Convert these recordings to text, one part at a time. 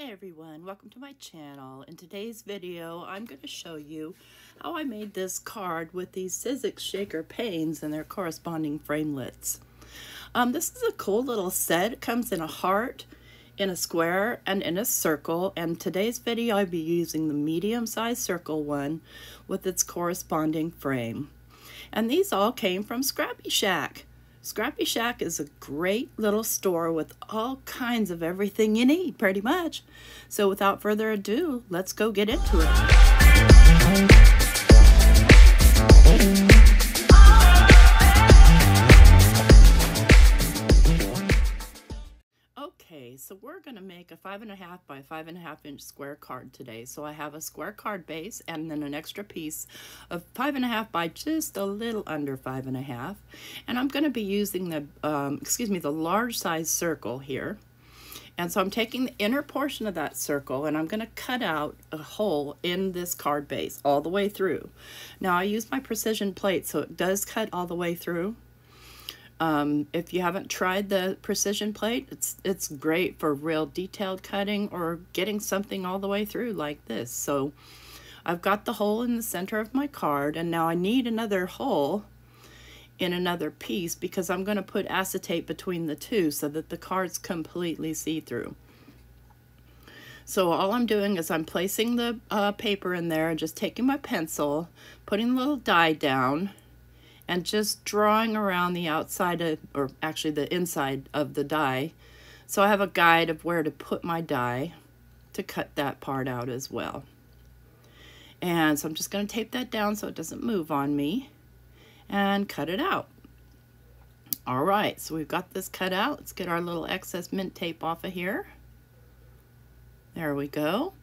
Hey everyone, welcome to my channel. In today's video, I'm going to show you how I made this card with these Sizzix shaker panes and their corresponding framelits. Um, this is a cool little set. It comes in a heart, in a square, and in a circle. And today's video, I'll be using the medium-sized circle one with its corresponding frame. And these all came from ScrappyShak. ScrappyShak is a great little store with all kinds of everything you need, pretty much. So without further ado, let's go get into it. So we're going to make a five and a half by five and a half inch square card today. So I have a square card base and then an extra piece of five and a half by just a little under five and a half. And I'm going to be using the, um, excuse me, the large size circle here. And so I'm taking the inner portion of that circle and I'm going to cut out a hole in this card base all the way through. Now I use my precision plate so it does cut all the way through. Um, if you haven't tried the precision plate, it's it's great for real detailed cutting or getting something all the way through like this. So I've got the hole in the center of my card and now I need another hole in another piece because I'm going to put acetate between the two so that the card's completely see-through. So all I'm doing is I'm placing the uh, paper in there and just taking my pencil, putting a little die down, and just drawing around the outside of, or actually the inside of the die. So I have a guide of where to put my die to cut that part out as well. And so I'm just going to tape that down so it doesn't move on me and cut it out. All right, so we've got this cut out. Let's get our little excess mint tape off of here. There we go.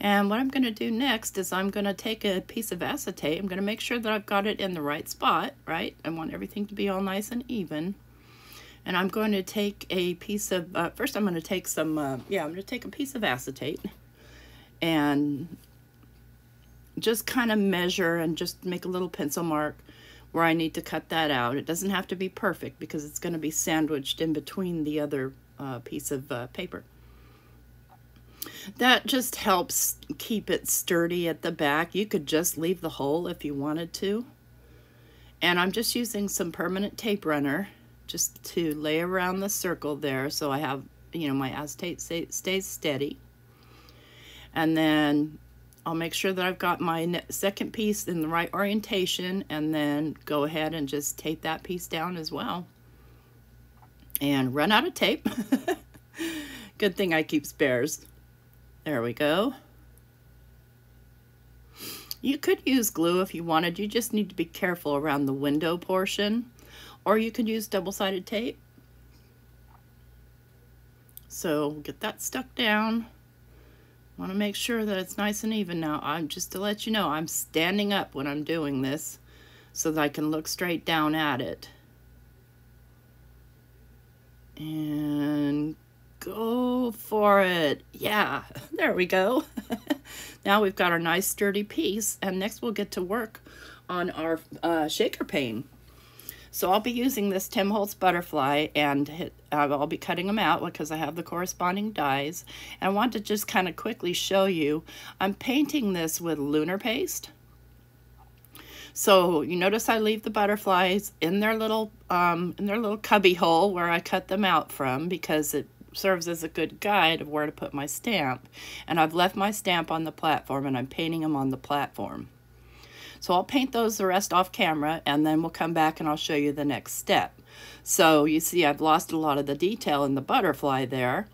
And what I'm going to do next is I'm going to take a piece of acetate. I'm going to make sure that I've got it in the right spot, right? I want everything to be all nice and even. And I'm going to take a piece of, uh, first I'm going to take some, uh, yeah, I'm going to take a piece of acetate and just kind of measure and just make a little pencil mark where I need to cut that out. It doesn't have to be perfect because it's going to be sandwiched in between the other uh, piece of uh, paper. That just helps keep it sturdy at the back. You could just leave the hole if you wanted to. And I'm just using some permanent tape runner just to lay around the circle there so I have, you know, my acetate stays steady. And then I'll make sure that I've got my second piece in the right orientation and then go ahead and just tape that piece down as well. And run out of tape. Good thing I keep spares. There we go. You could use glue if you wanted. You just need to be careful around the window portion. Or you could use double-sided tape. So get that stuck down. Want to make sure that it's nice and even now. I'm just to let you know, I'm standing up when I'm doing this so that I can look straight down at it. And Go for it. Yeah, there we go. now we've got our nice sturdy piece and next we'll get to work on our uh, shaker pane. So I'll be using this Tim Holtz butterfly and hit, uh, I'll be cutting them out because I have the corresponding dies. And I want to just kind of quickly show you, I'm painting this with lunar paste. So you notice I leave the butterflies in their little um, in their little cubby hole where I cut them out from because it serves as a good guide of where to put my stamp. And I've left my stamp on the platform and I'm painting them on the platform. So I'll paint those the rest off camera and then we'll come back and I'll show you the next step. So you see I've lost a lot of the detail in the butterfly there.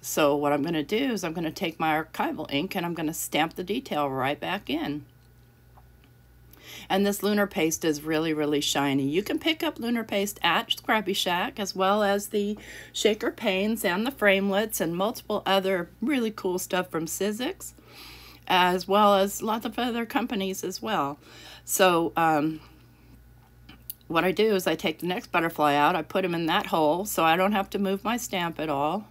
So what I'm going to do is I'm going to take my archival ink and I'm going to stamp the detail right back in. And this lunar paste is really, really shiny. You can pick up lunar paste at ScrappyShak as well as the shaker panes and the framelits and multiple other really cool stuff from Sizzix as well as lots of other companies as well. So um, what I do is I take the next butterfly out, I put him in that hole so I don't have to move my stamp at all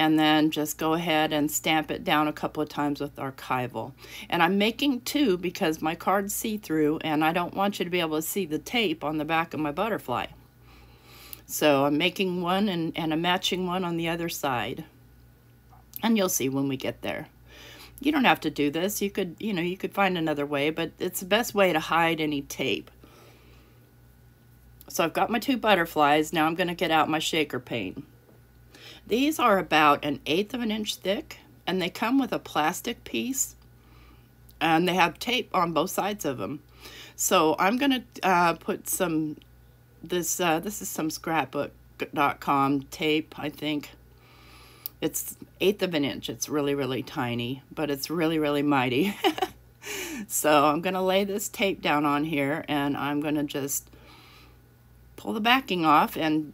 and then just go ahead and stamp it down a couple of times with archival. And I'm making two because my card's see-through and I don't want you to be able to see the tape on the back of my butterfly. So I'm making one and, and a matching one on the other side. And you'll see when we get there. You don't have to do this. You could, you know, you could find another way, but it's the best way to hide any tape. So I've got my two butterflies. Now I'm going to get out my shaker paint. These are about an eighth of an inch thick, and they come with a plastic piece, and they have tape on both sides of them. So I'm going to uh, put some, this, uh, this is some scrapbook.com tape, I think. It's eighth of an inch. It's really, really tiny, but it's really, really mighty. so I'm going to lay this tape down on here and I'm going to just pull the backing off and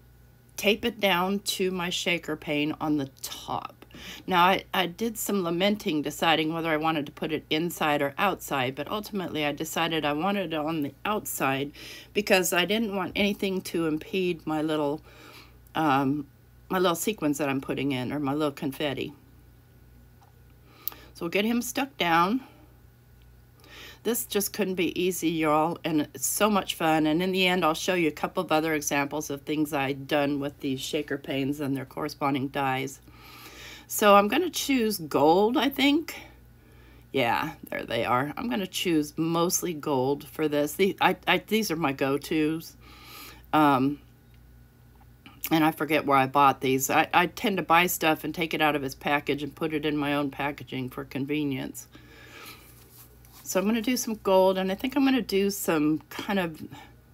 tape it down to my shaker pane on the top. Now, I, I did some lamenting deciding whether I wanted to put it inside or outside, but ultimately I decided I wanted it on the outside because I didn't want anything to impede my little um, my little sequins that I'm putting in, or my little confetti. So we'll get him stuck down. This just couldn't be easy, y'all, and it's so much fun. And in the end, I'll show you a couple of other examples of things I've done with these shaker panes and their corresponding dies. So I'm going to choose gold, I think. Yeah, there they are. I'm going to choose mostly gold for this. The, I, I, these are my go-tos. Um, and I forget where I bought these. I, I tend to buy stuff and take it out of its package and put it in my own packaging for convenience. So I'm going to do some gold, and I think I'm going to do some kind of,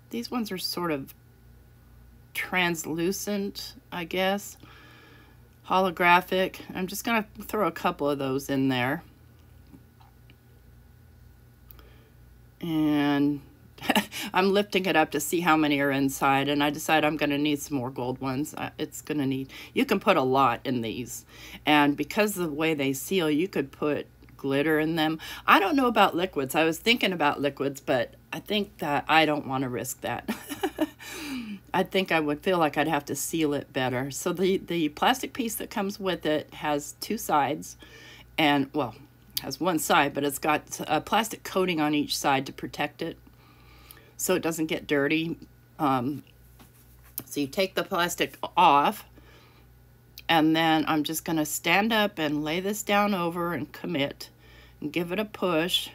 these ones are sort of translucent, I guess, holographic. I'm just going to throw a couple of those in there. And I'm lifting it up to see how many are inside, and I decide I'm going to need some more gold ones. It's going to need, you can put a lot in these, and because of the way they seal, you could put glitter in them. I don't know about liquids. I was thinking about liquids, but I think that I don't want to risk that. I think I would feel like I'd have to seal it better. So the, the plastic piece that comes with it has two sides, and, well, has one side, but it's got a plastic coating on each side to protect it so it doesn't get dirty. Um, so you take the plastic off and then I'm just going to stand up and lay this down over and commit give it a push.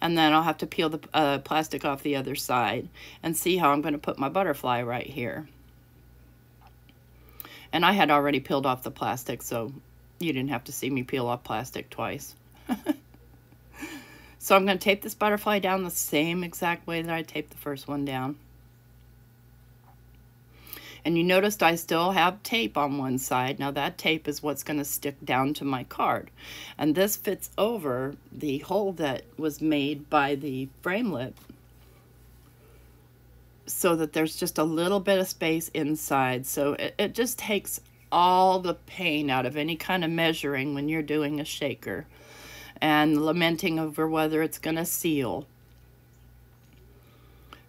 And then I'll have to peel the uh, plastic off the other side and see how I'm going to put my butterfly right here. And I had already peeled off the plastic, so you didn't have to see me peel off plastic twice. So I'm going to tape this butterfly down the same exact way that I taped the first one down. And you noticed I still have tape on one side. Now that tape is what's going to stick down to my card. And this fits over the hole that was made by the framelit so that there's just a little bit of space inside. So it, it just takes all the pain out of any kind of measuring when you're doing a shaker and lamenting over whether it's going to seal.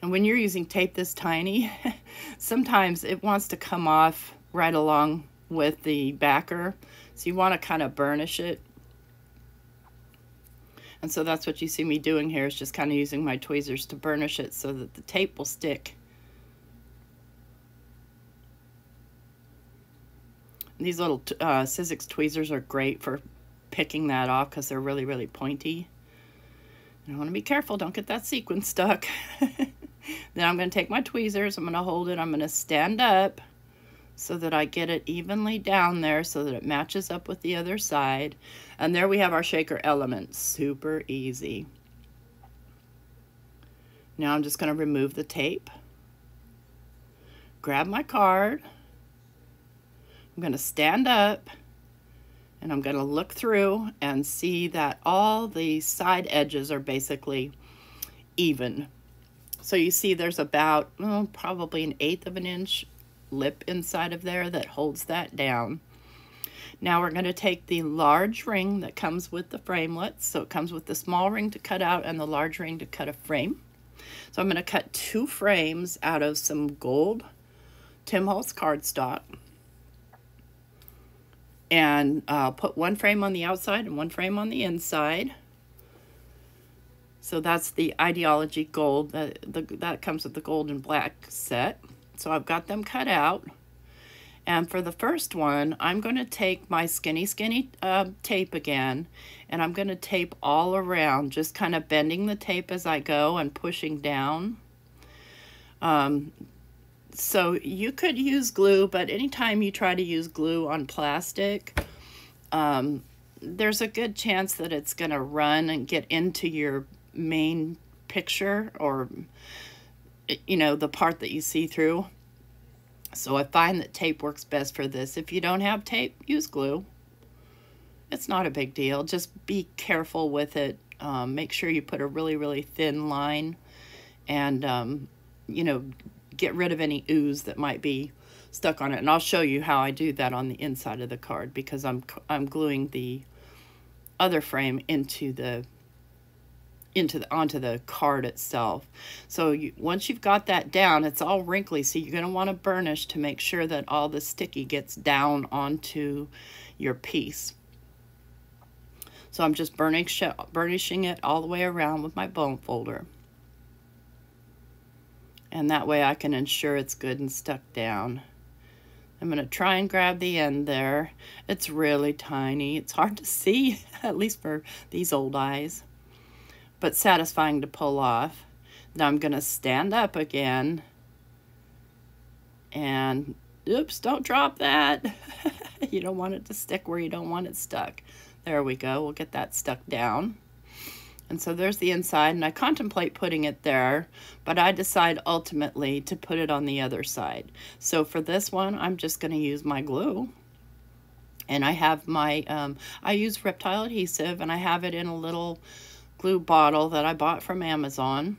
And when you're using tape this tiny, sometimes it wants to come off right along with the backer. So you want to kind of burnish it. And so that's what you see me doing here is just kind of using my tweezers to burnish it so that the tape will stick. These little uh, Sizzix tweezers are great for picking that off because they're really, really pointy. I want to be careful, don't get that sequin stuck. then I'm going to take my tweezers, I'm going to hold it, I'm going to stand up so that I get it evenly down there so that it matches up with the other side. And there we have our shaker element, super easy. Now I'm just going to remove the tape, grab my card, I'm going to stand up, and I'm going to look through and see that all the side edges are basically even. So you see there's about well, probably an eighth of an inch lip inside of there that holds that down. Now we're going to take the large ring that comes with the framelit. So it comes with the small ring to cut out and the large ring to cut a frame. So I'm going to cut two frames out of some gold Tim Holtz cardstock and uh, put one frame on the outside and one frame on the inside. So that's the Idea-ology Gold. That, the, that comes with the gold and black set. So I've got them cut out. And for the first one, I'm going to take my skinny, skinny uh, tape again, and I'm going to tape all around, just kind of bending the tape as I go and pushing down. Um, so you could use glue, but anytime you try to use glue on plastic, um, there's a good chance that it's going to run and get into your main picture or, you know, the part that you see through. So I find that tape works best for this. If you don't have tape, use glue. It's not a big deal. Just be careful with it. Um, make sure you put a really, really thin line and, um, you know, get rid of any ooze that might be stuck on it. And I'll show you how I do that on the inside of the card because I'm, I'm gluing the other frame into the into the onto the card itself. So you, once you've got that down, it's all wrinkly, so you're going to want to burnish to make sure that all the sticky gets down onto your piece. So I'm just burnish, uh, burnishing it all the way around with my bone folder. And that way I can ensure it's good and stuck down. I'm going to try and grab the end there. It's really tiny. It's hard to see, at least for these old eyes but satisfying to pull off. Now I'm going to stand up again. And, oops, don't drop that. you don't want it to stick where you don't want it stuck. There we go. We'll get that stuck down. And so there's the inside, and I contemplate putting it there, but I decide ultimately to put it on the other side. So for this one, I'm just going to use my glue. And I have my, um, I use Reptile adhesive, and I have it in a little glue bottle that I bought from Amazon.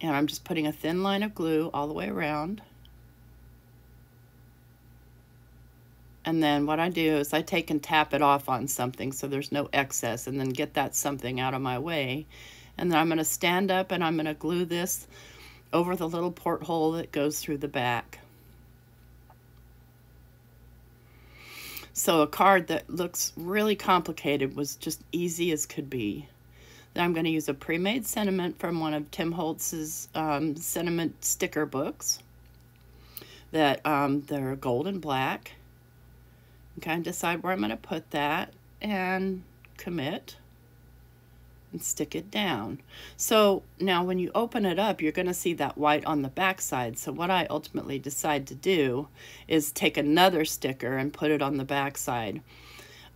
And I'm just putting a thin line of glue all the way around. And then what I do is I take and tap it off on something so there's no excess and then get that something out of my way. And then I'm going to stand up and I'm going to glue this over the little porthole that goes through the back. So a card that looks really complicated was just easy as could be. Then I'm going to use a pre-made sentiment from one of Tim Holtz's um, sentiment sticker books. That um, they're gold and black. Kind of decide where I'm going to put that and commit and stick it down. So now when you open it up, you're going to see that white on the back side. So what I ultimately decide to do is take another sticker and put it on the back side.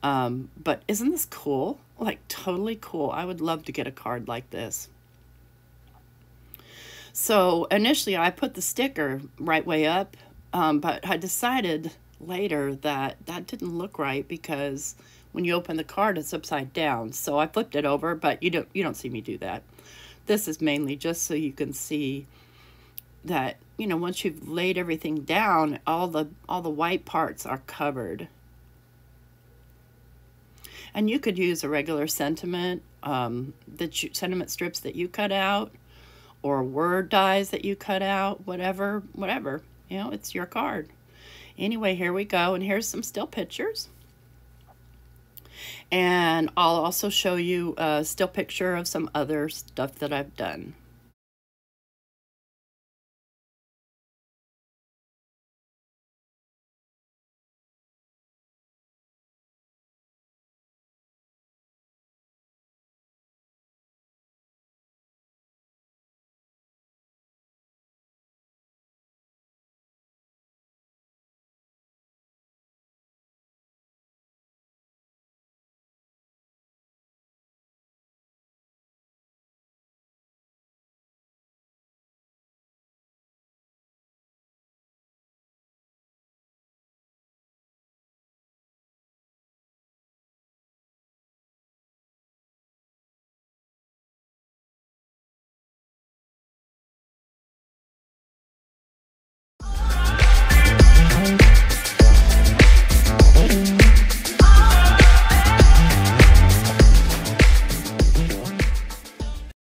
Um, but isn't this cool? Like totally cool. I would love to get a card like this. So initially I put the sticker right way up, um, but I decided later that that didn't look right because when you open the card, it's upside down. So I flipped it over, but you don't, you don't see me do that. This is mainly just so you can see that, you know, once you've laid everything down, all the, all the white parts are covered. And you could use a regular sentiment, um, the sentiment strips that you cut out, or word dies that you cut out, whatever, whatever. You know, it's your card. Anyway, here we go. And here's some still pictures. And I'll also show you a still picture of some other stuff that I've done.